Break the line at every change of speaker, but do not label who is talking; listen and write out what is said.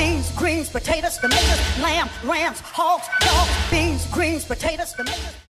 greens, potatoes, tomatoes, lamb, rams, hogs, dogs, beans, beans, greens, potatoes, tomatoes.